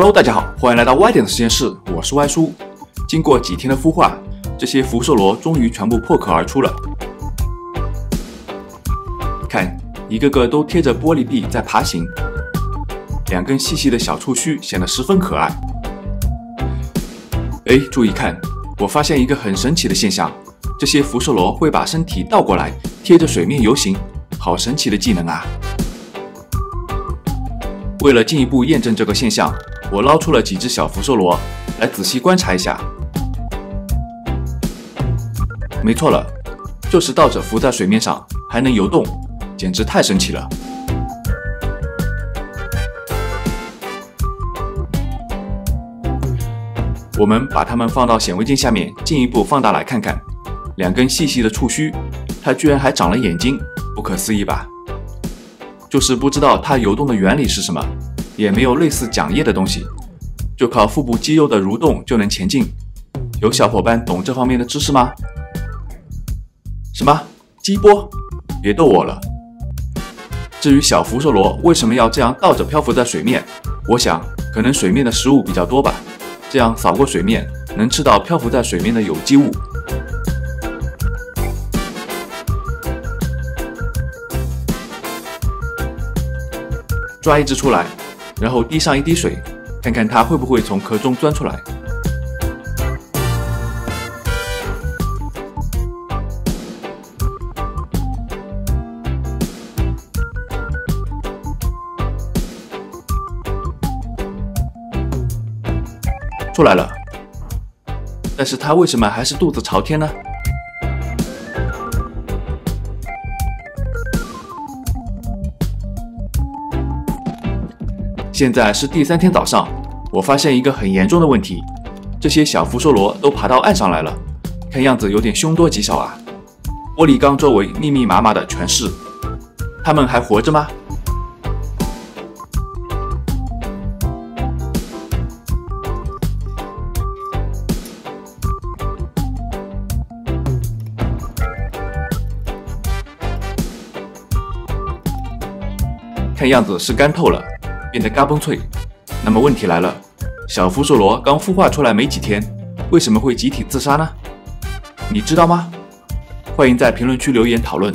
Hello，大家好，欢迎来到 Y 点的实验室，我是 Y 叔。经过几天的孵化，这些福寿螺终于全部破壳而出了。看，一个个都贴着玻璃壁在爬行，两根细细的小触须显得十分可爱。哎，注意看，我发现一个很神奇的现象，这些福寿螺会把身体倒过来，贴着水面游行，好神奇的技能啊！为了进一步验证这个现象，我捞出了几只小福寿螺来仔细观察一下。没错了，就是倒着浮在水面上还能游动，简直太神奇了。我们把它们放到显微镜下面进一步放大来看看，两根细细的触须，它居然还长了眼睛，不可思议吧？就是不知道它游动的原理是什么，也没有类似桨叶的东西，就靠腹部肌肉的蠕动就能前进。有小伙伴懂这方面的知识吗？什么激波？别逗我了。至于小福寿螺为什么要这样倒着漂浮在水面，我想可能水面的食物比较多吧，这样扫过水面能吃到漂浮在水面的有机物。抓一只出来，然后滴上一滴水，看看它会不会从壳中钻出来。出来了，但是它为什么还是肚子朝天呢？现在是第三天早上，我发现一个很严重的问题，这些小福寿螺都爬到岸上来了，看样子有点凶多吉少啊！玻璃缸周围密密麻麻的全是，它们还活着吗？看样子是干透了。变得嘎嘣脆，那么问题来了，小福寿螺刚孵化出来没几天，为什么会集体自杀呢？你知道吗？欢迎在评论区留言讨论。